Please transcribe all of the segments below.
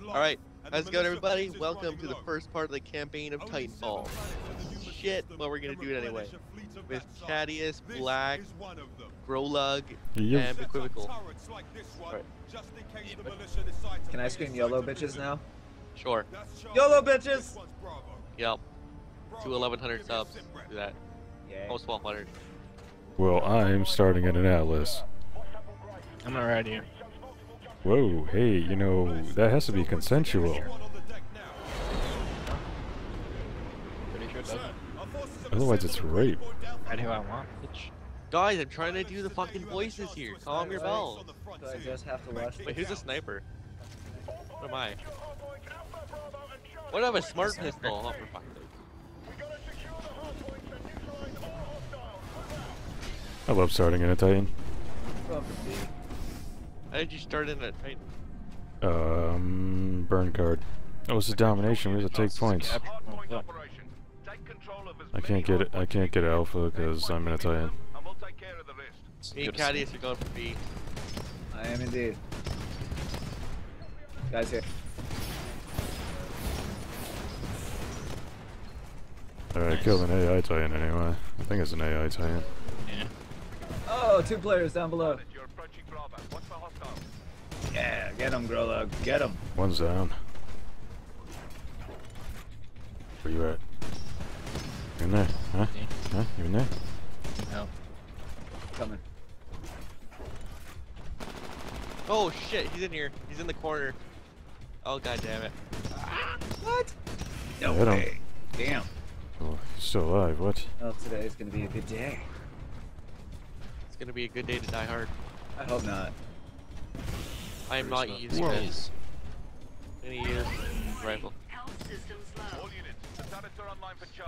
Alright, how's it going everybody? Welcome to the first part of the campaign of Titanfall. Shit, well we're gonna do it anyway. With Kadius, Black, Grolug, Yep. and Bequivocal. Right. Can I scream YOLO bitches now? Sure. YOLO bitches! Yep. To 1100 subs. Do that. Yay. Almost 1200. Well, I'm starting at an Atlas. I'm gonna ride you. Whoa, hey, you know, that has to be consensual. Pretty sure it doesn't. Otherwise it's rape. Ride who I want, bitch. Guys, I'm trying to do the fucking voices here. Calm your bells. Do I just have to watch Wait, who's a sniper? What am I? What do I have a smart pistol? Oh, for fuck's sake. I love starting in a Titan. How did you start in a Titan? Um, burn card. Oh, it's a domination. We have to take points. I can't get it. I can't get alpha because I'm in a Titan. Me and Kadius are going for B. I am indeed. Guys here. Alright, Nice. killed an AI Titan anyway. I think it's an AI Titan. Yeah. Oh, two players down below. Yeah, get him, Grolug. Get him. One's down. Where you at? You in there? Huh? Me. Huh? You in there? No. Coming. Oh shit, he's in here. He's in the corner. Oh god damn it. Ah, what? No Hit him. way. Damn. Oh, he's still alive. What? Well, today's gonna be a good day. It's gonna be a good day to die hard. I hope not. I am not Whoa. using this. Any use rifle.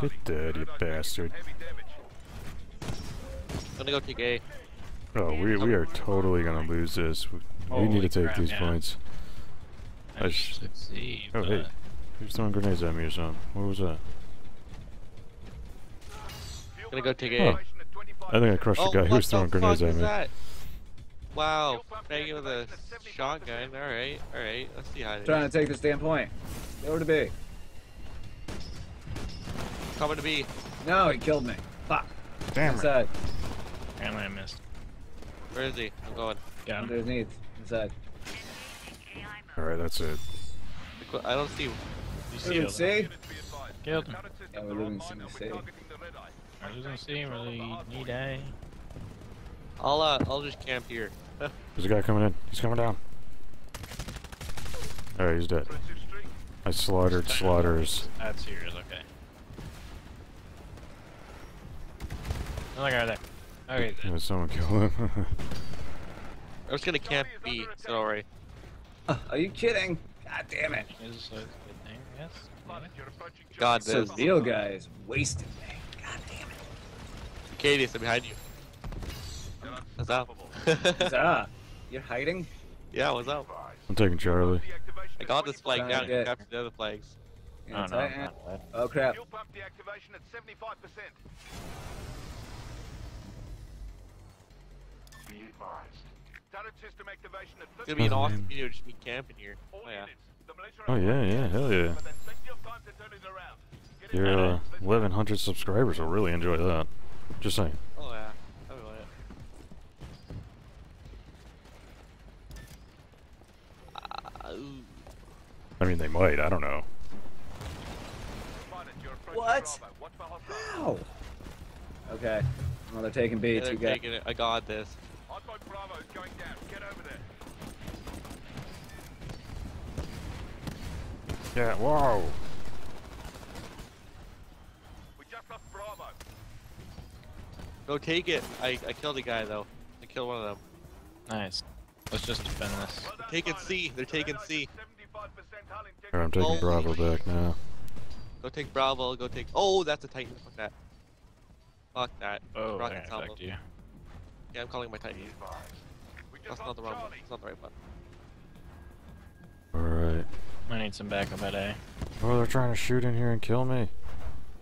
Get dead, you bastard. I'm gonna go take A. Oh, we we are totally gonna lose this. We, we need to take crap, these yeah. points. I I sh- succeed. Oh, hey. Who's throwing grenades at me or something? What was that? Gonna go take A. Huh. I think I crushed Oh, the guy who was throwing grenades at me. that? Wow, banging with a shotgun. Alright, alright. Let's see how it Trying is. to take this damn point. Over to B. Coming to B. No, he killed me. Fuck. Damn it. Inside. Apparently I missed. Where is he? I'm going. Got him. Underneath. Inside. Alright, that's it. I don't see. You see sealed. C? Killed him. Yeah, we're living C. C. I was gonna see really need A. I'll uh, I'll just camp here. There's a guy coming in. He's coming down. Alright, he's dead. I slaughtered slaughters. That's yours, okay. Another guy there. Okay, then. Yeah, someone kill him. I was gonna camp B. Sorry. Uh, Are you kidding? God damn it. Is this a good thing? Yes. God, So this. Zeal guy is wasting me. God damn it. Kadius, I'm behind you. What's up? Zah, you're hiding? yeah, what's up? I'm taking Charlie. I got this flag Trying down. to and get- Capture the other flags. Yeah, Oh, it's no, right, I'm? Oh crap. Fuel pump deactivation at 75%. Turret system activation at It's gonna be an awesome man. video just me camping here. Oh yeah. units. The militia Oh yeah, on yeah, hell yeah. but then plenty of time to turn it around. Get it Your uh, 1100 subscribers will really enjoy that. Just saying. Oh yeah. I will it. Uh, ooh. I mean, they might. I don't know. Pilot, you're approaching What? Bravo. Watch for hostiles. Ow. Okay. Well, they're taking B. Yeah, they're guys. taking it. I got this. Bravo is going down. Get over there. Yeah, whoa. We just lost Bravo. Go take it. I, I killed a guy though. I killed one of them. Nice. Let's just defend this. Well done, taking. C. They're taking C. is 75% hull integrity. Alright, I'm taking Holy Bravo back now. Go take Bravo. Go take. Oh, that's a Titan. Fuck that. Fuck that. Oh, Rocket there, salvo. affect you. Yeah, I'm calling my Titan. We just That's not the wrong one. Charlie. That's not the right one. Alright. I need some backup at A. Oh, they're trying to shoot in here and kill me.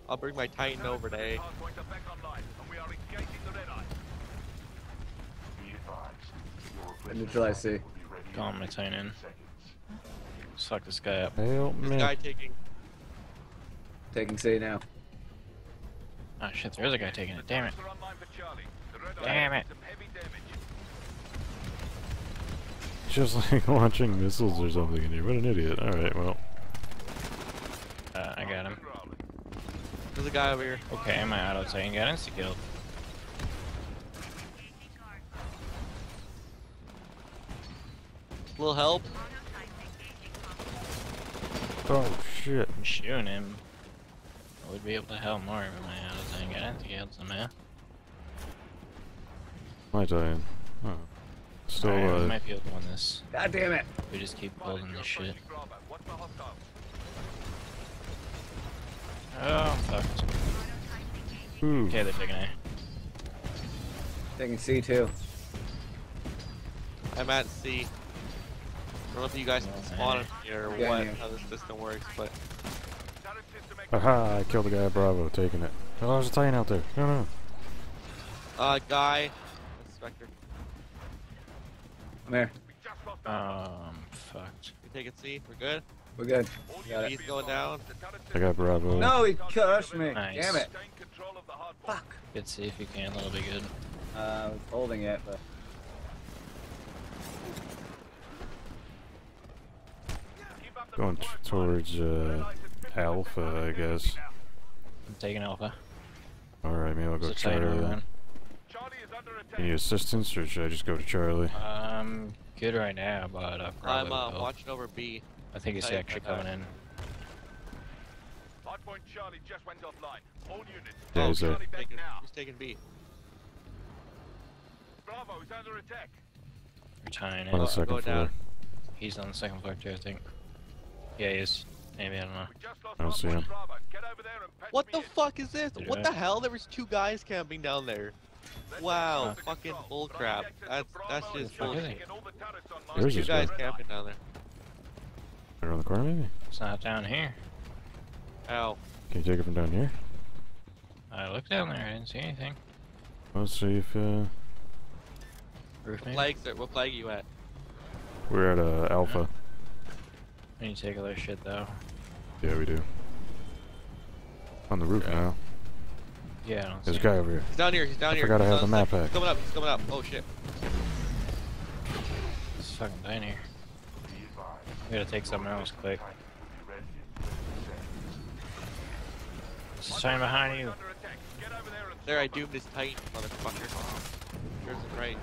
I'll bring my Titan over to A. Hardpoints are back online, and we are engaging the red eye. I neutralize C. Calm my tight in. So fuck this guy up. Help This me. guy taking. Taking C now. Oh shit, there is a guy taking it. Damn it. Are online for Charlie. The red eye Damn it. Some. Just like launching missiles or something in here. What an idiot. Alright, well. Uh, I got him. There's a guy over here. Okay, my auto titan got insta killed. Little help. Oh shit. I'm shooting him. I would be able to help more if my auto titan got insta killed somehow. My dying. Oh. Still Alright, we alive. might be able to win this. God damn it! We just keep building this shit. Bravo. What's the hostile? Oh, I'm fucked. Ooh. Okay, they're taking A. Taking C too. I'm at C. I don't know if you guys can spawn in here or what, how this system works, but Turret. Aha, I killed the guy at Bravo, taking it. Oh, there's a Titan out there. No, no. uh, guy, Spectre, Come here. We just lost Oh, our I'm fucked. you taking C? We're good. We're good. All Got it. He's going down. I got Bravo. No, he crushed me. Nice. Damn it. Gain control of the hard point. Fuck. Good see if you can, that'll be good. Uh, I was holding it, but Keep up the Going good towards uh, Eyes at 50% Alpha, I guess. I'm taking Alpha. Alright, maybe I'll go There's a titan Charlie. then. Charlie is under attack. Any assistance, or should I just go to Charlie? Um, good right now, but uh, I'm uh, watching over B. I think he's actually coming in. Hard point Charlie just went offline. All units. Yeah, oh, he's. Charlie back Taking, now. he's taking B. Bravo is under attack. We're tying On the second floor. down. He's on the second floor too, I think. Yeah, he is. Maybe, I don't know. We just lost I don't see him. Bravo. Get over there and patch What the fuck is this? Did What the hell? There was two guys camping down there. Wow, take fucking control. bullcrap. But I need access to That's- that's just and Charlie bullshit. to get all the turrets online. There's Two guys guy. camping down there. Right around the corner, maybe? It's not down here. Ow. Can you take it from down here? I looked down there, I didn't see anything. Let's see if uh, Roof What maybe? flags what flag are you at? we're at uh, Alpha. We need to take all their shit though. Yeah, we do. On the roof Yeah. now. Yeah, I don't There's a guy over here. He's down here, he's down I here. forgot I He's have on the map hack. He's coming up, he's coming up. Oh shit. It's fucking down here. We gotta take something else quick. It's time behind you. Under attack. Get over there I stop 'em. doomed his Titan, motherfucker. Yours is right.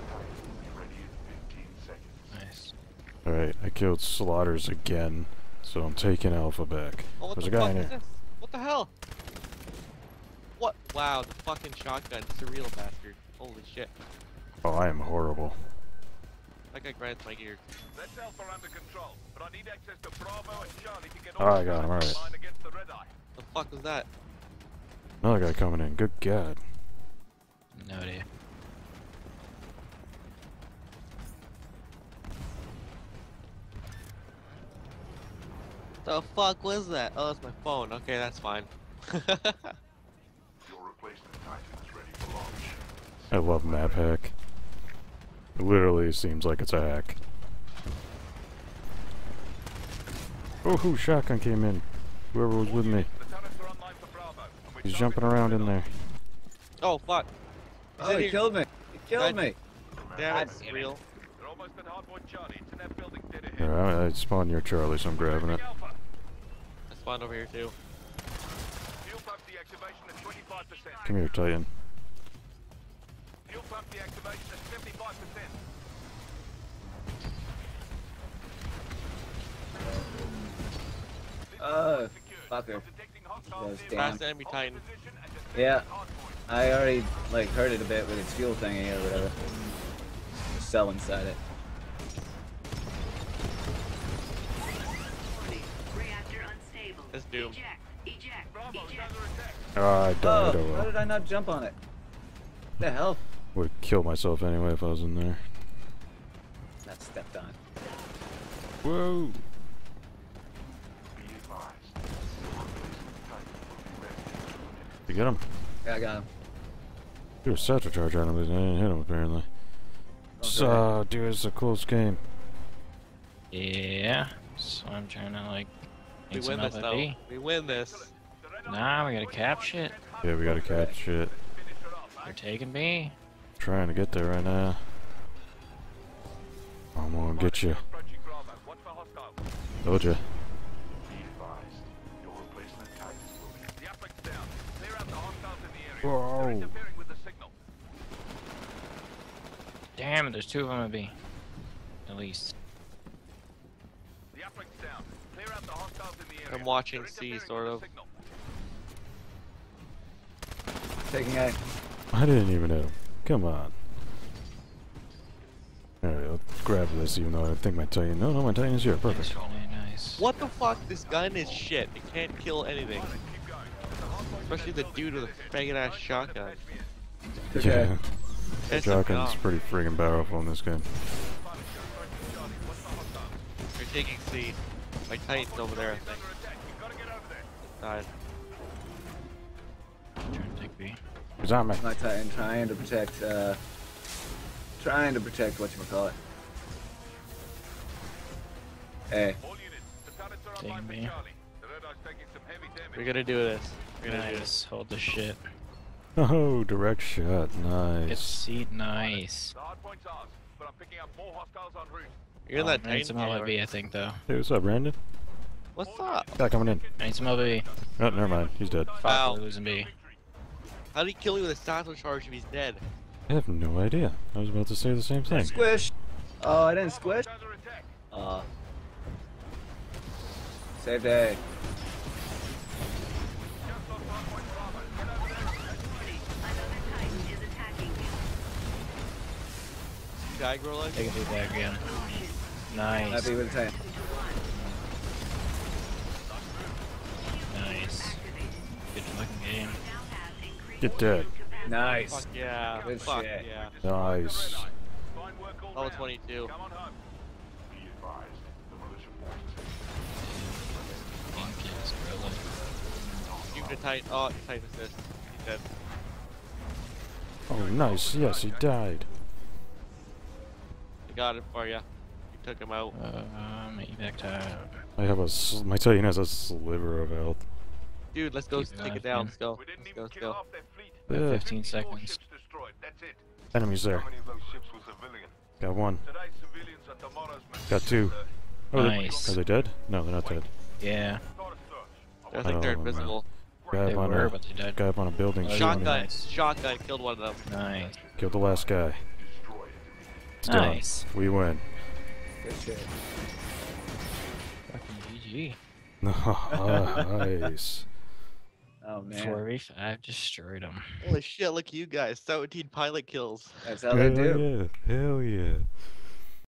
Nice. Alright, I killed Slaughters again, so I'm taking Alpha back. Oh, what There's the a guy fuck in is here. this? What the hell? What? Wow, the fucking shotgun. Surreal bastard. Holy shit. Oh, I am horrible. That guy grinds my gears. That's Alpha under control, but I need access to Bravo and Charlie to get Oh, all I the got him, turrets alright. against the Red Eye. The fuck was that? Another guy coming in. Good God. No idea. The fuck was that? Oh, that's my phone. Okay, that's fine. I love map hack. It literally seems like it's a hack. Oh, who shotgun came in? Whoever was with me. The turrets are online for Bravo. and we're He's jumping around in there. oh, fuck. He's oh, in he here. killed me. He killed Right. me. Damn it, God it's real. Almost at hardpoint Charlie. It's in that building dead ahead. Alright, I spawned near Charlie, so I'm grabbing it. Alpha. Spawned over here too. Fuel pump deactivation at 25%. Come here, Titan. Fuel pump deactivation at 75%. Uh, Secured. fucker. Detecting hostile Those vehicles. damn- Fast enemy Titan. position and just Yeah. I already like hurt it a bit with its fuel thingy or whatever. There's cell inside it. Reactor unstable. It's doomed. Eject. Eject. Bravo is Eject. under attack. Oh, I died. Oh, Oh, how did I not jump on it? The hell? Would have killed myself anyway if I was in there. Not stepped on. Whoa! You get him? Yeah, I got him. Threw a satchel charge on him, but I didn't hit him apparently. Okay. So, dude, it's a close game. Yeah. So I'm trying to like. We win this though. LFB. We win this. Nah, we gotta cap shit. Yeah, we gotta catch it. They're taking B. Trying to get there right now. I'm gonna get you. Approaching Bravo. Watch for hostiles. Told ya. The uplink's down. Clear out the hostiles in the area. Whoa. They're interfering with the signal. Damn there's two of them at B. At least. I'm watching C, sort of. the signal. Taking A. I didn't even know. Come on. Alright, let's grab this even though I think my Titan. No, no, my Titan is here. That's Perfect. really nice. What the fuck? This gun is shit. It can't kill anything. Especially the dude with a faggot ass shotgun. Okay. Yeah. The shotgun's pretty friggin' powerful in this game. You're taking C. My Titan's over there, I think. Gotta get over there. Died. Trying to take B. He's on me. My Titan trying to protect, uh, trying to protect whatchamacallit. A. All units. The turrets are Taking me. Charlie. The Redeye's taking some heavy damage. We're gonna do this. We're gonna do this. Nice. Hold the shit. Oh, direct shot. Get Nice. seat nice. The hard point's ours, but I'm picking up more hostiles en route. You're in Oh, that I need Titan some tower. LFB, I think, though. Hey, what's up, Brandon? What's up? Guy coming in. I need some LFB. Oh, never mind. He's dead. Fuck, Wow. losing B. How did he kill you with a satchel charge if he's dead? I have no idea. I was about to say the same thing. Squish. Oh, I didn't squish. Under attack. Uh. Saved A. Just lost hard point Bravo. Get over Another Titan is attacking you. Die, Take a B back again. Nice. Happy with the Titan. Nice. Activated. Good fucking game. Now have increased Get dead. Nice. Fuck yeah. Good Fuck shit. yeah. Nice. Fine work all Level 22. Come on home. Pink is gorilla. Shoot the Titan. Oh, Titan assist. He's dead. Oh, nice. Yes, he died. I got it for you. You took him out. Uh, evac time. I have a. sl- My Titan has a sliver of health. Dude, let's go Keep take it down. Let's go. We didn't Let's go. Let's go. off their fleet. Yeah. 15 seconds. ships destroyed. That's it. Enemies there. How many of those ships were civilian? Got one. Today's civilians are tomorrow's Got two. sir. Oh, they- Nice. Are they dead? No, they're not dead. Yeah, Start a search. I think they're invisible. Guy they up on were, a but they died. guy up on a building. Oh. Shotgun. nice. Shotgun killed one of them. Nice. Killed the last guy. It's done. Nice. We win. Good shit. Fucking GG. nice. Oh man. 4v5 destroyed them. Holy shit, look at you guys. 17 pilot kills. That's how they Hell do. yeah. Hell yeah.